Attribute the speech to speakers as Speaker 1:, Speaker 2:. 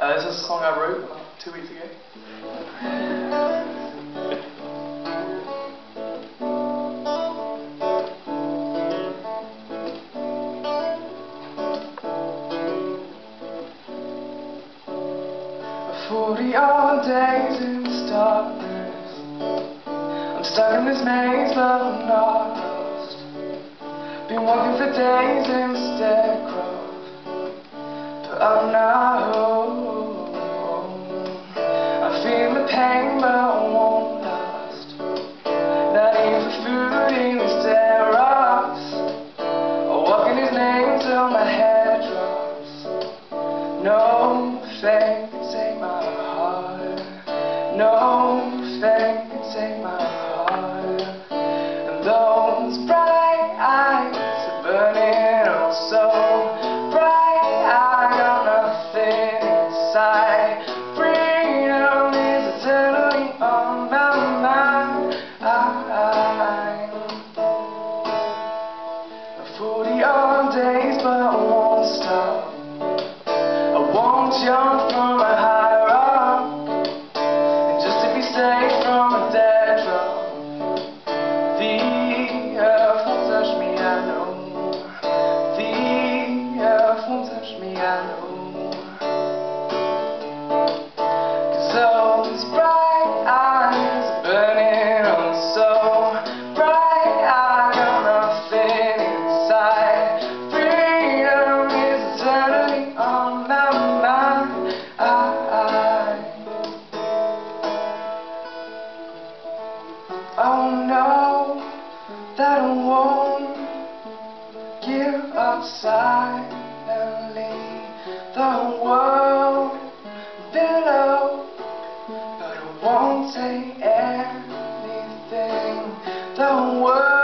Speaker 1: Uh, this is a song I wrote two weeks ago. Forty odd days in darkness I'm stuck in this maze but I'm not lost Been walking for days in Staircroft But I'm not home but I won't last Not even food in dead rocks I walk in his name till my head drops. No fame can take my heart. No fame can take my heart. And those safe from a dead drop The earth won't touch me, I know The earth won't touch I won't give up silently. The world below But I won't say anything. The world